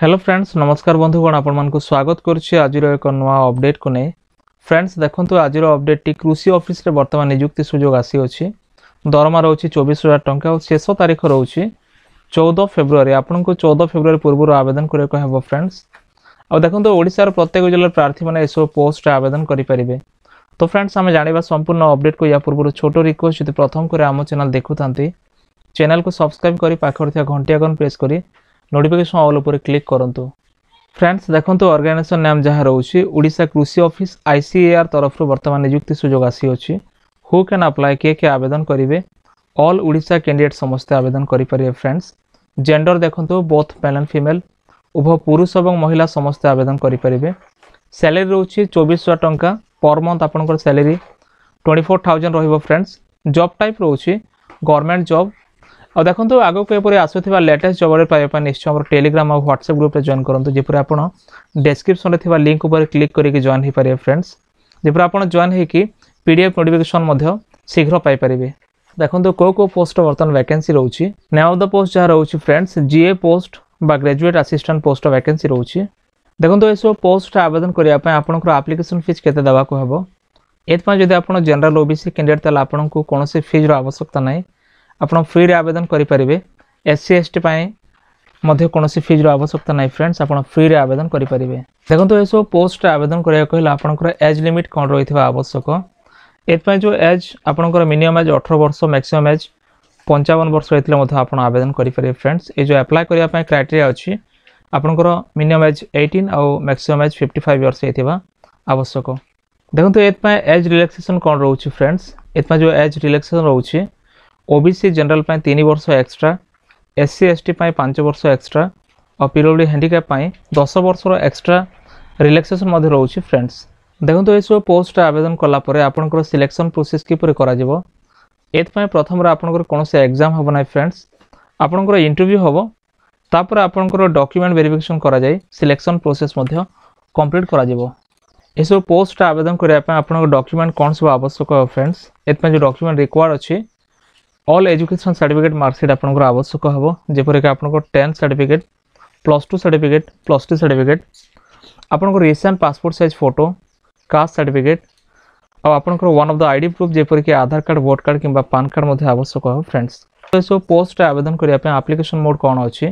hello friends নমস্কার বন্ধুগণ আপনার স্বাগত করছি আজির এক নয় অপডেট কু নেই ফ্রেন্ডস দেখুন আজির অপডেটটি কৃষি অফিসে বর্তমান নিযুক্তি সুযোগ আসিଅଛି দরমা রয়েছে চবিশ হাজার টঙ্কা ও শেষ তারিখ রয়েছে চৌদ ফেব্রুয়ারি আপনার চৌদ ফেব্রুয়ারি পূর্ব আবেদন করা হব ফ্রেন্ডস আখন ওড়শার প্রত্যেক জেলার প্রার্থী মানে এসব পোস্টে আবেদন করে পারে তো ফ্রেন্ডস আমি জাঁয়া সম্পূর্ণ অপডেট কু ইয়া পূর্ব ছোট রিকোয়েস্ট যদি প্রথম করে আমার চ্যানেল দেখু থাকে চ্যানেল কু সবসক্রাইব করে পাখে ঘন্টি আইকন প্রেস করে নোটিফିକେସନ୍ ଅଲ୍ ଉପରେ କ୍ଲିକ୍ କରନ୍ତୁ ଫ୍ରେଣ୍ଡସ୍ ଦେଖନ୍ତୁ ଅର୍ଗାନାଇଜେସନ୍ ନାମ୍ ଯାହା ରହୁଛି ଓଡ଼ିଶା କୃଷି office I C A R ତରଫରୁ ବର୍ତ୍ତମାନ ନିଯୁକ୍ତି ସୁଯୋଗ ଆସିଅଛି ହୁ କ୍ୟାନ୍ ଆପ୍ଲାଏ କିଏ କିଏ ଆବେଦନ କରିବେ ଅଲ୍ ଓଡ଼ିଶା କ୍ୟାଣ୍ଡିଡେଟ୍ ସମସ୍ତେ ଆବେଦନ କରିପାରିବେ ଫ୍ରେଣ୍ଡସ୍ ଜେଣ୍ଡର ଦେଖନ୍ତୁ ବୋଥ୍ ମେଲ୍ ଆଣ୍ଡ ଫିମେଲ୍ ଉଭୟ ପୁରୁଷ ଏବଂ ମହିଳା ସମସ୍ତେ ଆବେଦନ କରିପାରିବେ স্যালারি রয়েছে চব্বিশ হাজার টঙ্কা পর মন্থ আপনার স্যালারি টোয়েন্টি ফোর থাউজেন্ড রহব ফ্রেন্ডস জব টাইপ রয়েছে গভর্নমেন্ট জব ଆଉ ଦେଖନ୍ତୁ ଆଗକୁ ଏପରି ଆସୁଥିବା ଲେଟେଷ୍ଟ ଜବରେ ପାଇବା ପାଇଁ ନିଶ୍ଚୟ ଆମର ଟେଲିଗ୍ରାମ ଆଉ ହ୍ୱାଟ୍ସଆପ୍ ଗ୍ରୁପ୍ରେ ଜଏନ୍ କରନ୍ତୁ ଯେପରି ଆପଣ ଡେସ୍କ୍ରିପ୍ସନ୍ରେ ଥିବା ଲିଙ୍କ୍ ଉପରେ କ୍ଲିକ୍ କରିକି ଜଏନ୍ ହୋଇପାରିବେ ଫ୍ରେଣ୍ଡସ୍ ଯେପରି ଆପଣ ଜଏନ୍ ହୋଇକି ପି ଡି ଏଫ୍ ନୋଟିଫିକେସନ୍ ମଧ୍ୟ ଶୀଘ୍ର ପାଇପାରିବେ ଦେଖନ୍ତୁ କେଉଁ କେଉଁ ପୋଷ୍ଟର ବର୍ତ୍ତମାନ ଭ୍ୟାକେନ୍ସି ରହୁଛି ନେମ୍ ଅଫ୍ ଦ ପୋଷ୍ଟ ଯାହା ରହୁଛି ଫ୍ରେଣ୍ଡସ୍ ଜିଏ ପୋଷ୍ଟ বা গ্রাজুয়েট আসিষ্টাট পোস্টর ভ্যাকেন্সি রয়েছে দেখুন এসব পোস্ট আবেদন করা আপনার আপ্লিকেসন ফিজ কেতে দেওয়া হব এপাই যদি আপনার জেনারেল ওবিসি ক্যান্ডিডেট তাহলে আপনার কোণী ফিজর আবশ্যকতা নাই ଆପଣ ଫ୍ରିରେ ଆବେଦନ କରିପାରିବେ ଏସ୍ ସି ଏସ୍ ଟି ପାଇଁ ମଧ୍ୟ କୌଣସି ଫିଜ୍ର ଆବଶ୍ୟକତା ନାହିଁ ଫ୍ରେଣ୍ଡସ୍ ଆପଣ ଫ୍ରିରେ ଆବେଦନ କରିପାରିବେ ଦେଖନ୍ତୁ ଏସବୁ ପୋଷ୍ଟରେ ଆବେଦନ କରିବାକୁ ହେଲେ ଆପଣଙ୍କର ଏଜ୍ ଲିମିଟ୍ କ'ଣ ରହିଥିବା ଆବଶ୍ୟକ ଏଥିପାଇଁ ଯେଉଁ ଏଜ୍ ଆପଣଙ୍କର ମିନିମମ୍ ଏଜ୍ ଅଠର ବର୍ଷ ମ୍ୟାକ୍ସିମମ୍ ଏଜ୍ ପଞ୍ଚାବନ ବର୍ଷ ହେଇଥିଲେ ମଧ୍ୟ ଆପଣ ଆବେଦନ କରିପାରିବେ ଫ୍ରେଣ୍ଡସ୍ ଏ ଯେଉଁ ଆପ୍ଲାଏ କରିବା ପାଇଁ କ୍ରାଇଟେରିଆ ଅଛି ଆପଣଙ୍କର ମିନିମମ୍ ଏଜ୍ ଏଇଟିନ୍ ଆଉ maximum age fifty five years ହେଇଥିବା ଆବଶ୍ୟକ ଦେଖନ୍ତୁ ଏଥିପାଇଁ ଏଜ୍ ରିଲାକ୍ସେସନ୍ କ'ଣ ରହୁଛି ଫ୍ରେଣ୍ଡସ୍ ଏଥିପାଇଁ ଯେଉଁ ଏଜ୍ ରିଲାକ୍ସେସନ୍ ରହୁଛି ଓବିସି ଜେନେରାଲ ପାଇଁ ତିନି ବର୍ଷ ଏକ୍ସଟ୍ରା ଏସ୍ସି ଏସ୍ଟି ପାଇଁ ପାଞ୍ଚ ବର୍ଷ ଏକ୍ସଟ୍ରା ଆଉ ପିଡବ୍ଲ୍ୟୁ ହ୍ୟାଣ୍ଡିକ୍ୟାପ୍ ପାଇଁ ଦଶ ବର୍ଷର ଏକ୍ସଟ୍ରା ରିଲାକ୍ସେସନ୍ ମଧ୍ୟ ରହୁଛି ଫ୍ରେଣ୍ଡସ୍ ଦେଖନ୍ତୁ ଏସବୁ ପୋଷ୍ଟରେ ଆବେଦନ କଲା ପରେ ଆପଣଙ୍କର ସିଲେକ୍ସନ୍ ପ୍ରୋସେସ୍ କିପରି କରାଯିବ ଏଥିପାଇଁ ପ୍ରଥମରେ ଆପଣଙ୍କର କୌଣସି ଏକ୍ଜାମ୍ ହେବ ନାହିଁ ଫ୍ରେଣ୍ଡସ୍ ଆପଣଙ୍କର ଇଣ୍ଟରଭ୍ୟୁ ହେବ ତାପରେ ଆପଣଙ୍କର ଡକ୍ୟୁମେଣ୍ଟ ଭେରିଫିକେସନ୍ କରାଯାଇ ସିଲେକ୍ସନ୍ ପ୍ରୋସେସ୍ ମଧ୍ୟ କମ୍ପ୍ଲିଟ୍ କରାଯିବ ଏସବୁ ପୋଷ୍ଟରେ ଆବେଦନ କରିବା ପାଇଁ ଆପଣଙ୍କ ଡକ୍ୟୁମେଣ୍ଟ କ'ଣ ସବୁ ଆବଶ୍ୟକ ହେବ ଫ୍ରେଣ୍ଡସ୍ ଏଥିପାଇଁ ଯେଉଁ ଡକ୍ୟୁମେଣ୍ଟ ରିକ୍ୱାର୍ଡ଼ ଅଛି অল এজুকেশন সার্টিফিকেট মার্কসিট আপনার আবশ্যক হব যেপরিকি আপনার tenth certificate plus two certificate plus three certificate আপনার recent passport size photo caste certificate আপনার one of the ID proof যেপরিকি Aadhaar card vote card কিংবা পান কার্ড মধ্যে আবশ্যক হব ফ্রেন্ডস এসব পোস্ট আবেদন করা আপ্লিকেশন মোড কোণ অছে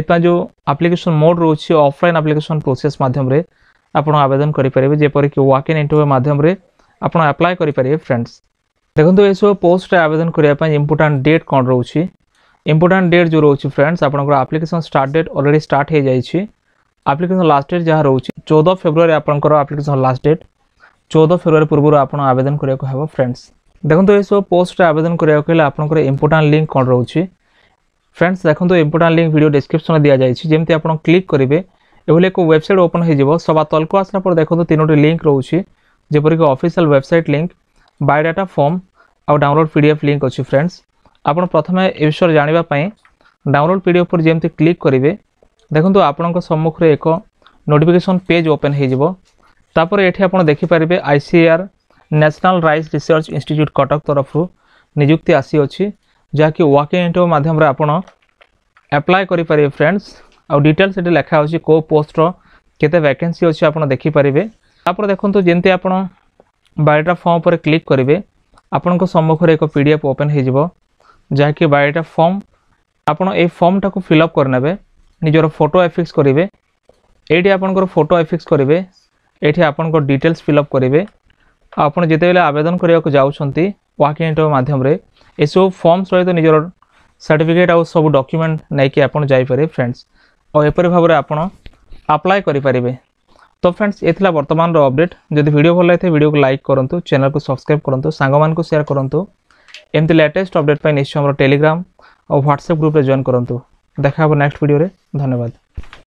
এপাই যে আপ্লিকেশন মোড রয়েছে অফলাইন আপ্লিকেশন প্রোসেস মাধ্যমে আপনার আবেদন করে যেপরিকি ওয়াক ইন ইন্টরভিউ মাধ্যমে আপনার আপ্লাই করে ফ্রেন্ডস ଦେଖନ୍ତୁ ଏସବୁ ପୋଷ୍ଟରେ ଆବେଦନ କରିବା ପାଇଁ ଇମ୍ପୋର୍ଟାଣ୍ଟ ଡେଟ୍ କ'ଣ ରହୁଛି ଇମ୍ପୋର୍ଟାଣ୍ଟ ଡେଟ୍ ଯେଉଁ ରହୁଛି ଫ୍ରେଣ୍ଡସ୍ ଆପଣଙ୍କର application start date already start ହୋଇଯାଇଛି ଆପ୍ଲିକେସନ୍ ଲାଷ୍ଟ ଡେଟ୍ ଯାହା ରହୁଛି ଚଉଦ ଫେବୃଆରୀ ଆପଣଙ୍କର ଆପ୍ଲିକେସନ୍ ଲାଷ୍ଟ ଡେଟ୍ ଚଉଦ ଫେବୃଆରୀ ପୂର୍ବରୁ ଆପଣ ଆବେଦନ କରିବାକୁ ହେବ ଫ୍ରେଣ୍ଡସ୍ ଦେଖନ୍ତୁ ଏସବୁ ପୋଷ୍ଟରେ ଆବେଦନ କରିବାକୁ ହେଲେ ଆପଣଙ୍କର ଇମ୍ପୋର୍ଟାଣ୍ଟ ଲିଙ୍କ୍ କ'ଣ ରହୁଛି ଫ୍ରେଣ୍ଡସ୍ ଦେଖନ୍ତୁ ଇମ୍ପୋର୍ଟାଣ୍ଟ ଲିଙ୍କ୍ ଭିଡ଼ିଓ ଡିସ୍କ୍ରିପସନ୍ରେ ଦିଆଯାଇଛି ଯେମିତି ଆପଣ କ୍ଲିକ୍ କରିବେ ଏଭଳି ଏକ ୱେବସାଇଟ୍ ଓପନ୍ ହୋଇଯିବ ସବା ତଳକୁ ଆସିଲା ପରେ ଦେଖନ୍ତୁ ତିନୋଟି ଲିଙ୍କ୍ ରହୁଛି ଯେପରିକି official website link biodata form ଆଉ download P D F link ଅଛି ଫ୍ରେଣ୍ଡସ୍ ଆପଣ ପ୍ରଥମେ ଏ ବିଷୟରେ ଜାଣିବା ପାଇଁ ଡାଉନଲୋଡ଼ ପି ଡି ଏଫ୍ ଉପରେ ଯେମିତି କ୍ଲିକ୍ କରିବେ ଦେଖନ୍ତୁ ଆପଣଙ୍କ ସମ୍ମୁଖରେ ଏକ ନୋଟିଫିକେସନ୍ ପେଜ୍ ଓପେନ୍ ହୋଇଯିବ ତାପରେ ଏଠି ଆପଣ ଦେଖିପାରିବେ I C R National Rice Research Institute Cuttack ତରଫରୁ ନିଯୁକ୍ତି ଆସିଅଛି ଯାହାକି ୱାକିଂ ଇଣ୍ଟରଭ୍ୟୁ ମାଧ୍ୟମରେ ଆପଣ ଆପ୍ଲାଏ କରିପାରିବେ ଫ୍ରେଣ୍ଡସ୍ ଆଉ ଡିଟେଲ୍ସ ସେଠି ଲେଖା ହେଉଛି କେଉଁ ପୋଷ୍ଟର କେତେ ଭ୍ୟାକେନ୍ସି ଅଛି ଆପଣ ଦେଖିପାରିବେ ତାପରେ ଦେଖନ୍ତୁ ଯେମିତି ଆପଣ বায়োডাটা ফর্ম উপরে ক্লিক করবে আপনার সম্মুখে এক পিডিএফ ওপেন হয়ে যাব যা কি বায়োডাটা ফর্ম আপনার এই ফর্মটা ফিল আপ করে নেবে নিজের ফটো এফিক্স করবে এইটি আপনার ফটো এফিক্স করবে এটি আপনার ডিটেলস ফিল আপ করবে আপনার যেতবে আবেদন করা যাচ্ছেন ওয়াকিং ইন্টারভিউ মাধ্যমে এসব ফর্ম সহ নিজের সার্টিফিকেট আউ সব ডকুমেন্ট নেই আপনার যাইপারে ফ্রেন্ডস ଆଉ ଏପରି ଭାବରେ ଆପଣ ଆପ୍ଲାଏ କରିପାରିବେ তো ଫ୍ରେଣ୍ଡସ୍ ଏ ଥିଲା ବର୍ତ୍ତମାନର ଅପଡେଟ୍ ଯଦି ଭିଡ଼ିଓ ଭଲ ଲାଗିଥାଏ ଭିଡ଼ିଓକୁ ଲାଇକ୍ କରନ୍ତୁ ଚ୍ୟାନେଲକୁ ସବସ୍କ୍ରାଇବ୍ କରନ୍ତୁ ସାଙ୍ଗମାନଙ୍କୁ ସେୟାର କରନ୍ତୁ ଏମିତି ଲେଟେଷ୍ଟ ଅପଡେଟ୍ ପାଇଁ ନିଶ୍ଚୟ ଆମର ଟେଲିଗ୍ରାମ ଆଉ ହ୍ୱାଟ୍ସଆପ୍ ଗ୍ରୁପରେ ଜଏନ୍ କରନ୍ତୁ দেখা ହେବ ନେକ୍ସଟ ଭିଡ଼ିଓରେ ଧନ୍ୟବାଦ